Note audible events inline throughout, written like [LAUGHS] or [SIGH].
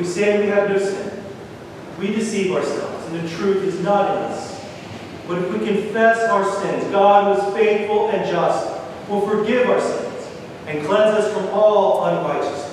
we say we have no sin, we deceive ourselves, and the truth is not in us. But if we confess our sins, God, who is faithful and just, will forgive our sins and cleanse us from all unrighteousness.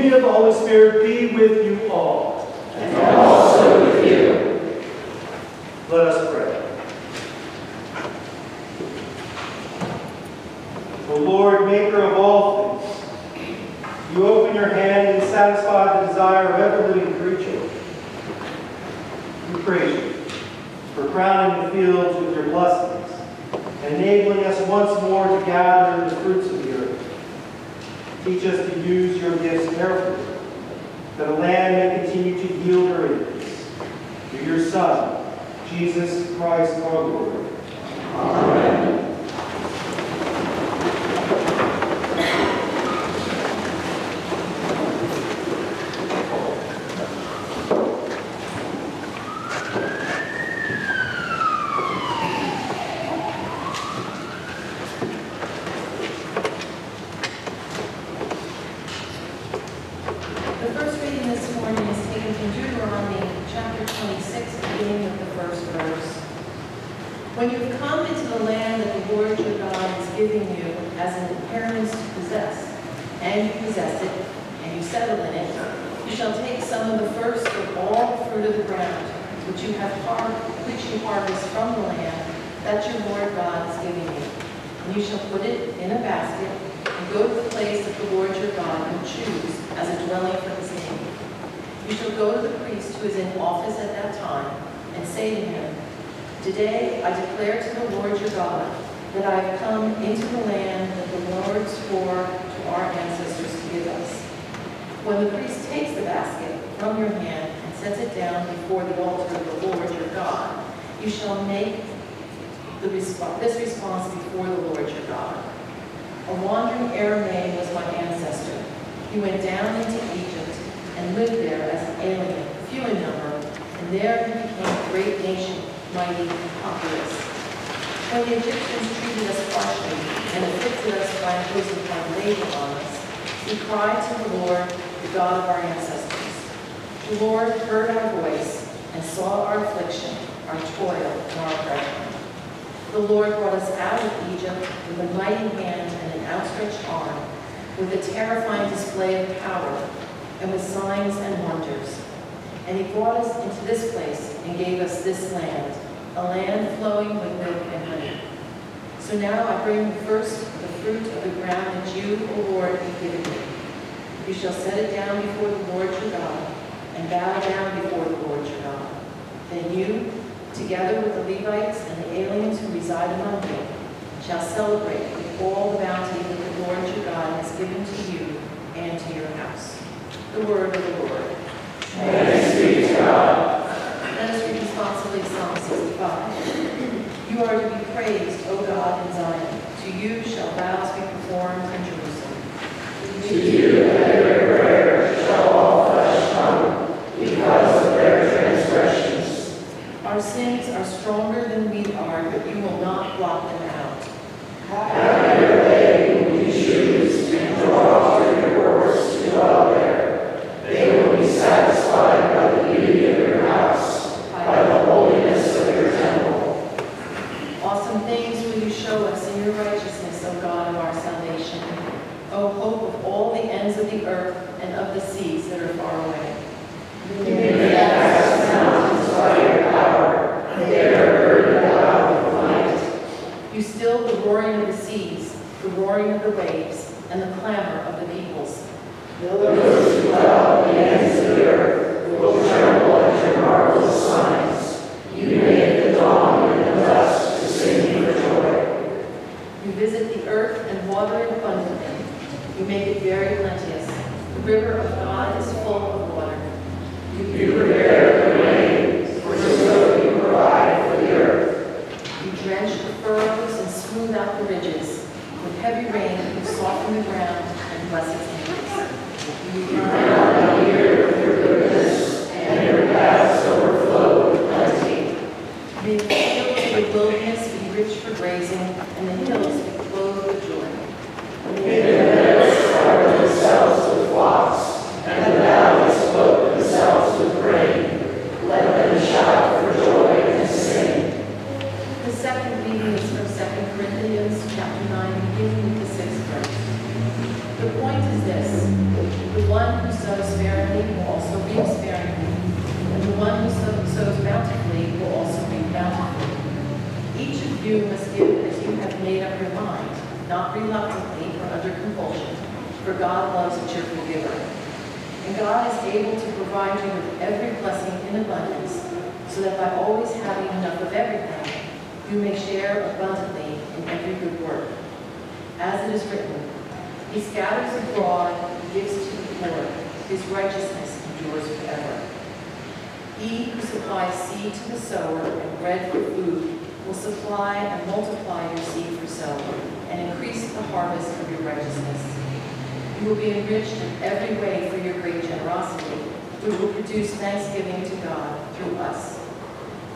communion of the Holy Spirit be with you all. And also with you. Let us pray. O Lord, maker of all things, you open your hand and satisfy the desire of every living creature. We praise you for crowning the fields with your blessings, enabling us once more to gather the fruits of Teach us to use your gifts carefully, that the land may continue to yield her increase. Through your Son, Jesus Christ our Lord. Amen. The first reading this morning is taken from Deuteronomy chapter 26, beginning with the first verse. When you have come into the land that the Lord your God is giving you as an inheritance to possess, and you possess it, and you settle in it, you shall take some of the first of all the fruit of the ground, which you have har- which you harvest from the land that your Lord God is giving you. And you shall put it in a basket and go to the place that the Lord your God will choose as a dwelling for his name. You shall go to the priest who is in office at that time and say to him, Today I declare to the Lord your God that I have come into the land that the Lord swore to our ancestors to give us. When the priest takes the basket from your hand and sets it down before the altar of the Lord your God, you shall make resp- this response before the Lord your God. A wandering Aramean was my ancestor. He went down into Egypt and lived there as an alien, few in number, and there he became a great nation, mighty and populous. When the Egyptians treated us harshly and afflicted us by imposing hard labor on us, we cried to the Lord, the God of our ancestors. The Lord heard our voice and saw our affliction, our toil, and our oppression. The Lord brought us out of Egypt with a mighty hand and an outstretched arm, with a terrifying display of power, and with signs and wonders. And he brought us into this place and gave us this land, a land flowing with milk and honey. So now I bring first the fruit of the ground that you, O Lord, have given me. You shall set it down before the Lord your God, and bow down before the Lord your God. Then you, together with the Levites and the aliens who reside among you, shall celebrate with all the bounty that the Lord your God has given to you and to your house. The word of the Lord. Thanks be to God. Let us read responsibly Psalm 65. You are to be praised, O God, in Zion. To you shall vows be performed in Jerusalem. To you at every prayer shall all flesh come, because of their transgressions. Our sins are stronger than we are, but you will not blot them out. Have your way whom you choose, and draw to your works to dwell there. They will be satisfied by the beauty of your house, by the holiness of your temple. Awesome things will you show us in your righteousness, O God of our salvation. O hope of all the ends of the earth and of the seas that are far away. You may cast mountains by your power, they are burdened out of might. You still the roaring of the seas, the roaring of the waves, and the clamor of the peoples. Those who dwell in the ends of the earth will tremble at your marvelous signs. You made the dawn and the dusk to sing for joy. You visit the earth and water it abundantly. You make it very plenteous. The river of God is full of water. You prepare the rain, for so you provide for the earth. You drench the furrows and the ridges. With heavy rain, you soften the ground and bless its neighbors. You Now the year of your goodness, and your paths overflow with plenty. May the fields of the wilderness be rich for grazing, and the hills be clothed with joy. May the meadows cover themselves with flocks, and the valleys clothe themselves with grain. Let them shout for joy and sing. The second reading is from 2 Corinthians chapter 9, beginning with the sixth verse. The point is this, the one who sows sparingly will also reap sparingly, and the one who sow- sows bountifully will also reap bountifully. Each of you must give as you have made up your mind, not reluctantly or under compulsion, for God loves a cheerful giver. And God is able to provide you with every blessing in abundance, so that by always having enough of everything, you may share abundantly in every good work. As it is written, He scatters abroad, He gives to the poor, His righteousness endures forever. He who supplies seed to the sower and bread for food will supply and multiply your seed for sowing and increase the harvest of your righteousness. You will be enriched in every way for your great generosity, which will produce thanksgiving to God through us.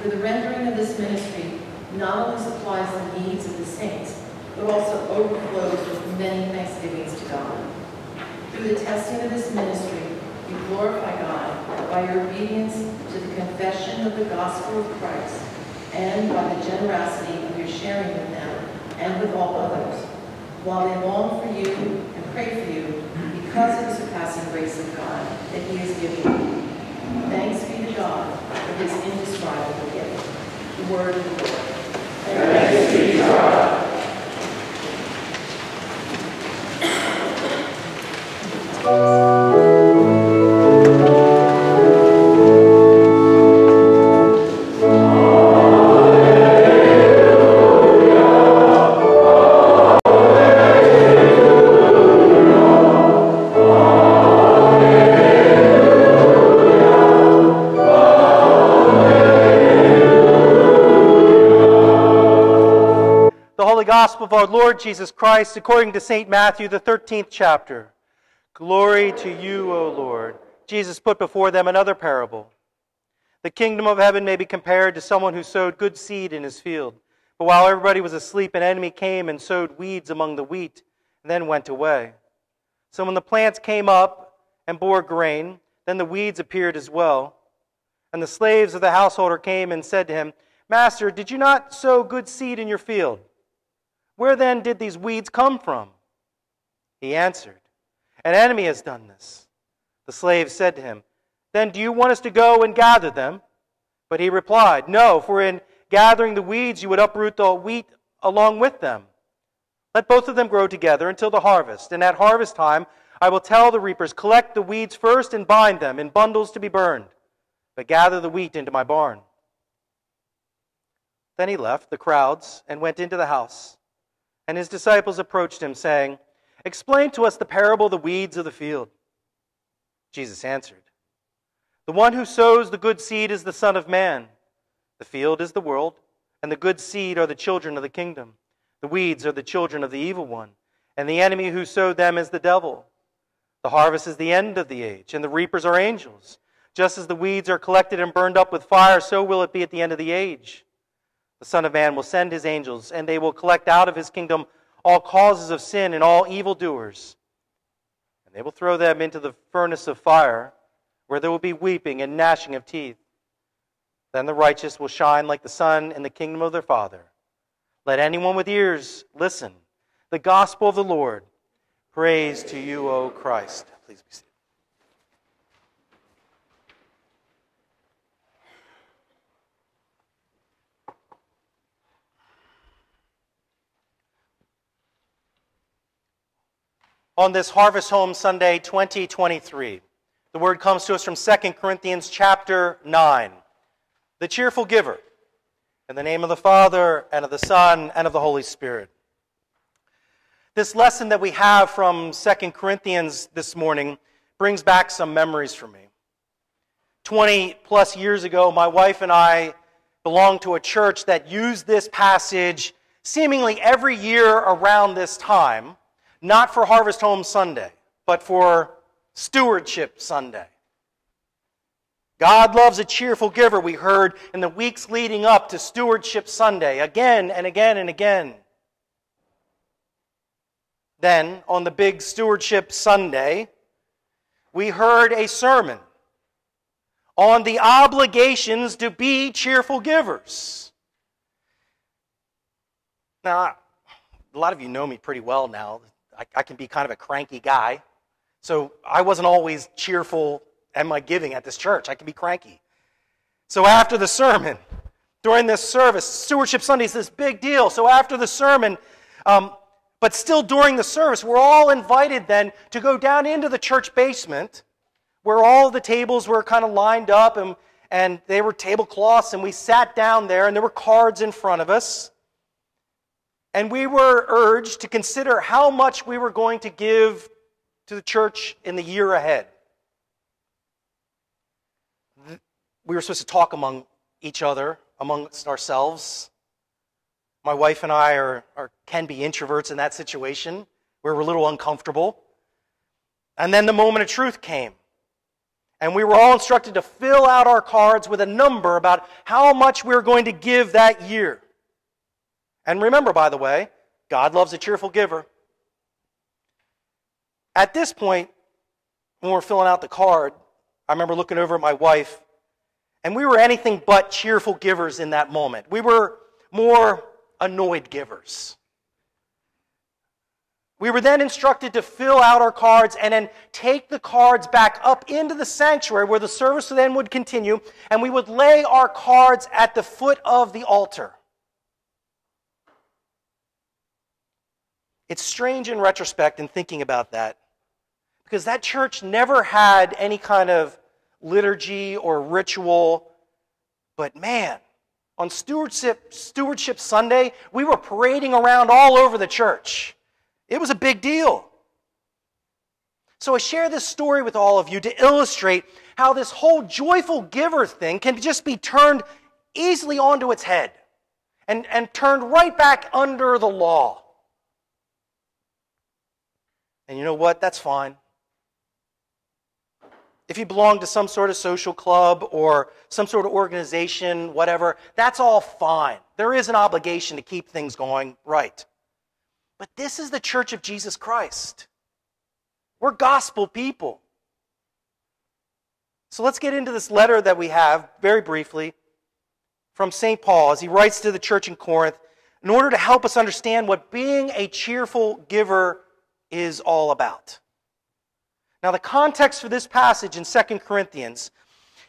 For the rendering of this ministry not only supplies the needs of the saints, but also overflows with many thanksgivings to God. Through the testing of this ministry, you glorify God by your obedience to the confession of the gospel of Christ and by the generosity of your sharing with them and with all others, while they long for you and pray for you because of the surpassing grace of God that he has given you. Thanks be to God for his indescribable gift. The word of the Lord. Holy Gospel of our Lord Jesus Christ according to St. Matthew, the 13th chapter. Glory to you, O Lord. Jesus put before them another parable. The kingdom of heaven may be compared to someone who sowed good seed in his field. But while everybody was asleep, an enemy came and sowed weeds among the wheat, and then went away. So when the plants came up and bore grain, then the weeds appeared as well. And the slaves of the householder came and said to him, Master, did you not sow good seed in your field? Where then did these weeds come from? He answered, An enemy has done this. The slave said to him, Then do you want us to go and gather them? But he replied, No, for in gathering the weeds you would uproot the wheat along with them. Let both of them grow together until the harvest. And at harvest time I will tell the reapers, Collect the weeds first and bind them in bundles to be burned, but gather the wheat into my barn. Then he left the crowds and went into the house. And his disciples approached him, saying, Explain to us the parable of the weeds of the field. Jesus answered, The one who sows the good seed is the Son of Man. The field is the world, and the good seed are the children of the kingdom. The weeds are the children of the evil one, and the enemy who sowed them is the devil. The harvest is the end of the age, and the reapers are angels. Just as the weeds are collected and burned up with fire, so will it be at the end of the age. The Son of Man will send his angels, and they will collect out of his kingdom all causes of sin and all evildoers. And they will throw them into the furnace of fire, where there will be weeping and gnashing of teeth. Then the righteous will shine like the sun in the kingdom of their Father. Let anyone with ears listen. The gospel of the Lord. Praise to you, O Christ. Please be seated. On this Harvest Home Sunday 2023. The word comes to us from 2 Corinthians chapter 9. The cheerful giver. In the name of the Father, and of the Son, and of the Holy Spirit. This lesson that we have from 2 Corinthians this morning brings back some memories for me. 20 plus years ago, my wife and I belonged to a church that used this passage seemingly every year around this time not for Harvest Home Sunday, but for Stewardship Sunday. God loves a cheerful giver, we heard in the weeks leading up to Stewardship Sunday, again and again and again. Then, on the big Stewardship Sunday, we heard a sermon on the obligations to be cheerful givers. Now, a lot of you know me pretty well now. I, I can be kind of a cranky guy. So I wasn't always cheerful at my giving at this church. I can be cranky. So after the sermon, during this service, Stewardship Sunday is this big deal. So after the sermon, um, But still, during the service, we're all invited then to go down into the church basement where all the tables were kind of lined up and, and they were tablecloths, and we sat down there, and there were cards in front of us. And we were urged to consider how much we were going to give to the church in the year ahead. We were supposed to talk among each other, amongst ourselves. My wife and I are, are, can be introverts in that situation where we're a little uncomfortable. And then the moment of truth came. And we were all instructed to fill out our cards with a number about how much we we're going to give that year. And remember, by the way, God loves a cheerful giver. At this point, when we're filling out the card, I remember looking over at my wife, and we were anything but cheerful givers in that moment. We were more annoyed givers. We were then instructed to fill out our cards and then take the cards back up into the sanctuary where the service then would continue, and we would lay our cards at the foot of the altar. It's strange in retrospect in thinking about that because that church never had any kind of liturgy or ritual. But man, on stewardship, stewardship Sunday, we were parading around all over the church. It was a big deal. So I share this story with all of you to illustrate how this whole joyful giver thing can just be turned easily onto its head and, and turned right back under the law. And you know what? That's fine. If you belong to some sort of social club or some sort of organization, whatever, that's all fine. There is an obligation to keep things going right. But this is the church of Jesus Christ. We're gospel people. So let's get into this letter that we have very briefly from St. Paul as he writes to the church in Corinth in order to help us understand what being a cheerful giver is all about. Now, the context for this passage in 2 Corinthians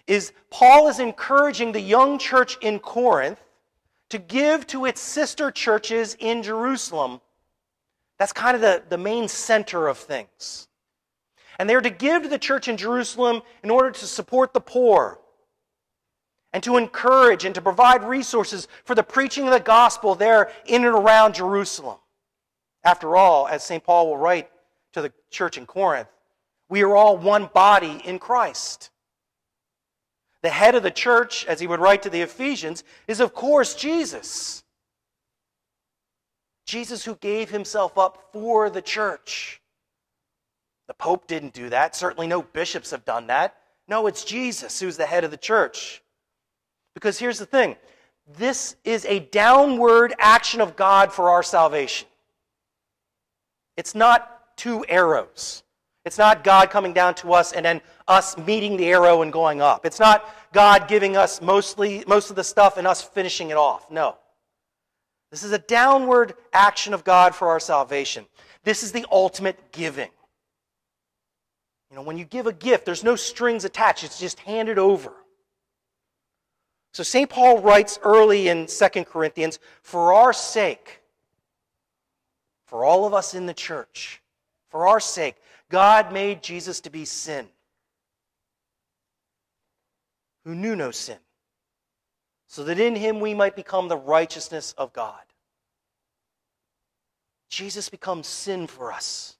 is Paul is encouraging the young church in Corinth to give to its sister churches in Jerusalem that's kind of the, the main center of things. And they're to give to the church in Jerusalem in order to support the poor and to encourage and to provide resources for the preaching of the gospel there in and around Jerusalem. After all, as St. Paul will write to the church in Corinth, we are all one body in Christ. The head of the church, as he would write to the Ephesians, is of course Jesus. Jesus who gave himself up for the church. The Pope didn't do that. Certainly no bishops have done that. No, it's Jesus who's the head of the church. Because here's the thing this is a downward action of God for our salvation. It's not two arrows. It's not God coming down to us and then us meeting the arrow and going up. It's not God giving us mostly most of the stuff and us finishing it off. No. This is a downward action of God for our salvation. This is the ultimate giving. You know, when you give a gift, there's no strings attached, it's just handed over. So St. Paul writes early in 2 Corinthians, for our sake, for all of us in the church, for our sake, God made Jesus to be sin, who knew no sin, so that in him we might become the righteousness of God. Jesus becomes sin for us.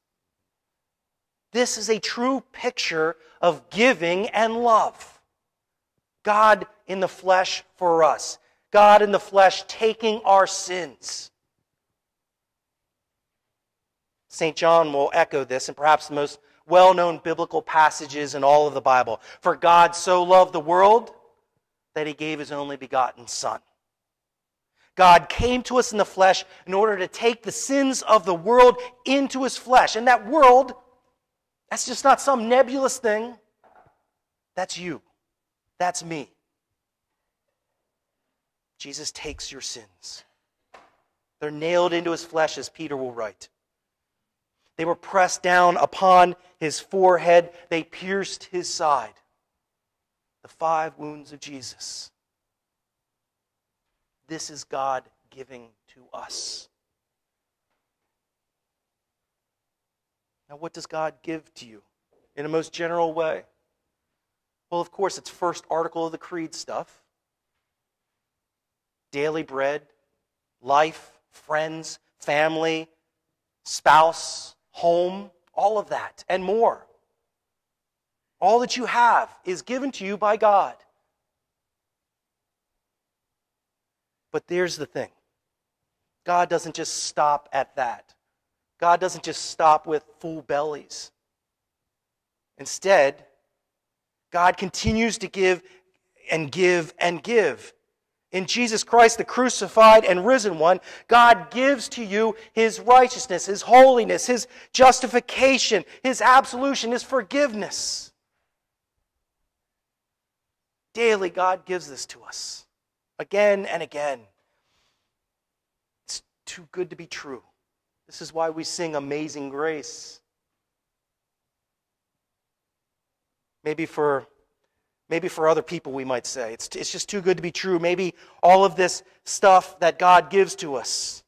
This is a true picture of giving and love. God in the flesh for us. God in the flesh taking our sins. St. John will echo this in perhaps the most well known biblical passages in all of the Bible. For God so loved the world that he gave his only begotten Son. God came to us in the flesh in order to take the sins of the world into his flesh. And that world, that's just not some nebulous thing. That's you. That's me. Jesus takes your sins. They're nailed into his flesh, as Peter will write. They were pressed down upon his forehead, they pierced his side. The five wounds of Jesus. This is God giving to us. Now, what does God give to you in a most general way? Well, of course, it's first article of the creed stuff daily bread, life, friends, family, spouse, home, all of that, and more. All that you have is given to you by God. But there's the thing God doesn't just stop at that. God doesn't just stop with full bellies. Instead, God continues to give and give and give. In Jesus Christ, the crucified and risen one, God gives to you His righteousness, His holiness, His justification, His absolution, His forgiveness. Daily, God gives this to us again and again. It's too good to be true. This is why we sing Amazing Grace. Maybe for maybe for other people we might say it's, it's just too good to be true. Maybe all of this stuff that God gives to us.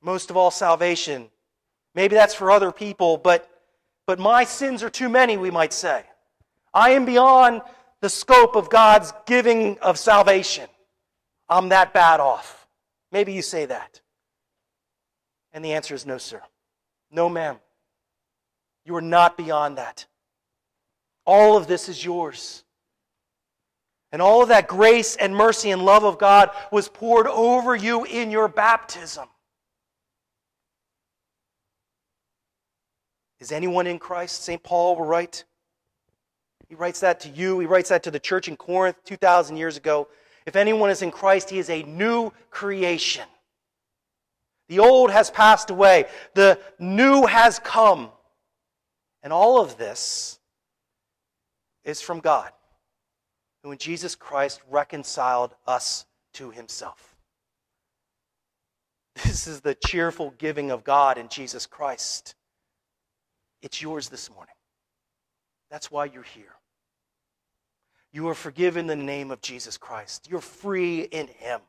Most of all salvation. Maybe that's for other people, but but my sins are too many, we might say. I am beyond the scope of God's giving of salvation. I'm that bad off. Maybe you say that. And the answer is no, sir. No, ma'am. You are not beyond that. All of this is yours. And all of that grace and mercy and love of God was poured over you in your baptism. Is anyone in Christ? St. Paul will write. He writes that to you. He writes that to the church in Corinth 2,000 years ago. If anyone is in Christ, he is a new creation. The old has passed away, the new has come. And all of this is from God, who in Jesus Christ reconciled us to himself. [LAUGHS] This is the cheerful giving of God in Jesus Christ. It's yours this morning. That's why you're here. You are forgiven in the name of Jesus Christ. You're free in Him.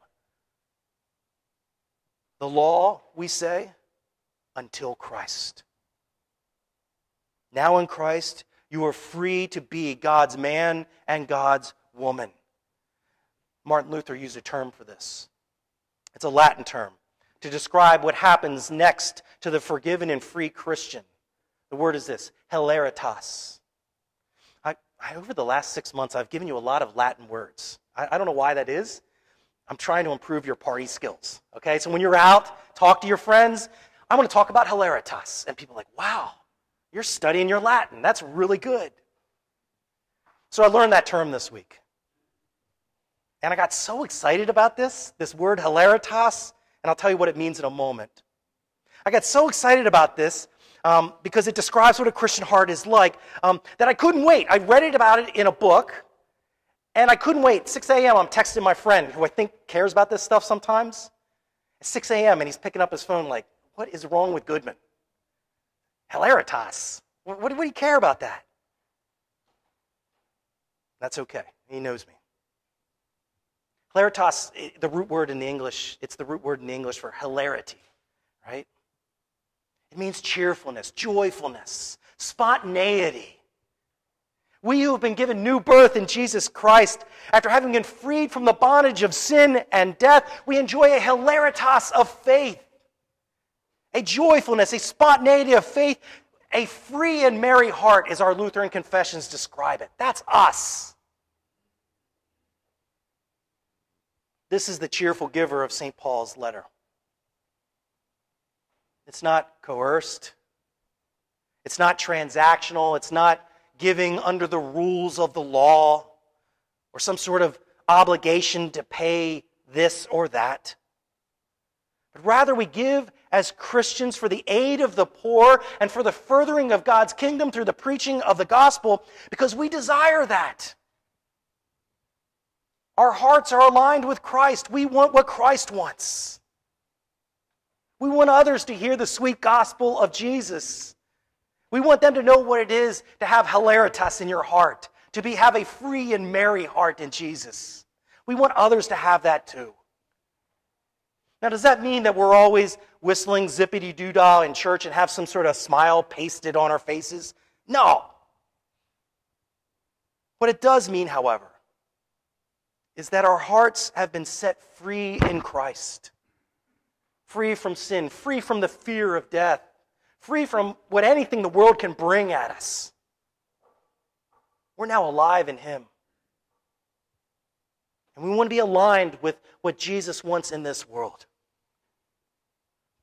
The law, we say, until Christ. Now in Christ, you are free to be God's man and God's woman. Martin Luther used a term for this. It's a Latin term to describe what happens next to the forgiven and free Christian. The word is this hilaritas. I, I, over the last six months, I've given you a lot of Latin words. I, I don't know why that is. I'm trying to improve your party skills. Okay, so when you're out, talk to your friends. I want to talk about hilaritas. And people are like, wow, you're studying your Latin. That's really good. So I learned that term this week. And I got so excited about this, this word hilaritas, and I'll tell you what it means in a moment. I got so excited about this um, because it describes what a Christian heart is like um, that I couldn't wait. I read it about it in a book, and I couldn't wait. 6 a.m., I'm texting my friend who I think cares about this stuff sometimes. It's 6 a.m., and he's picking up his phone like, What is wrong with Goodman? Hilaritas. What, what, do you care about that? That's okay. He knows me. Hilaritas, eh, the root word in the English, it's the root word in the English for hilarity, right? It means cheerfulness, joyfulness, spontaneity. We who have been given new birth in Jesus Christ, after having been freed from the bondage of sin and death, we enjoy a hilaritas of faith a joyfulness, a spontaneity of faith, a free and merry heart, as our Lutheran confessions describe it. That's us. This is the cheerful giver of St. Paul's letter. It's not coerced, it's not transactional, it's not giving under the rules of the law or some sort of obligation to pay this or that. But rather, we give as Christians for the aid of the poor and for the furthering of God's kingdom through the preaching of the gospel because we desire that. Our hearts are aligned with Christ. We want what Christ wants. We want others to hear the sweet gospel of Jesus. We want them to know what it is to have hilaritas in your heart, to be, have a free and merry heart in Jesus. We want others to have that too. Now, does that mean that we're always whistling zippity doo dah in church and have some sort of smile pasted on our faces? No. What it does mean, however, is that our hearts have been set free in Christ, free from sin, free from the fear of death, free from what anything the world can bring at us. We're now alive in Him. And we want to be aligned with what Jesus wants in this world.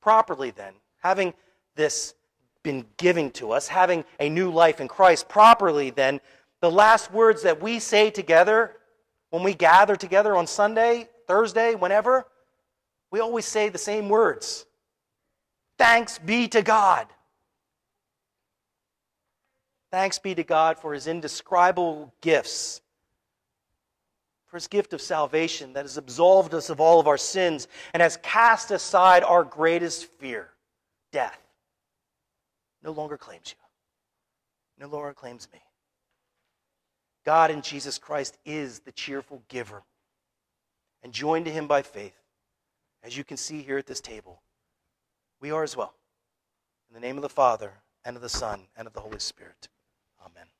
Properly, then, having this been given to us, having a new life in Christ, properly, then, the last words that we say together when we gather together on Sunday, Thursday, whenever, we always say the same words Thanks be to God. Thanks be to God for his indescribable gifts, for his gift of salvation that has absolved us of all of our sins and has cast aside our greatest fear death. No longer claims you, no longer claims me. God in Jesus Christ is the cheerful giver. And joined to him by faith, as you can see here at this table, we are as well. In the name of the Father, and of the Son, and of the Holy Spirit. Amen.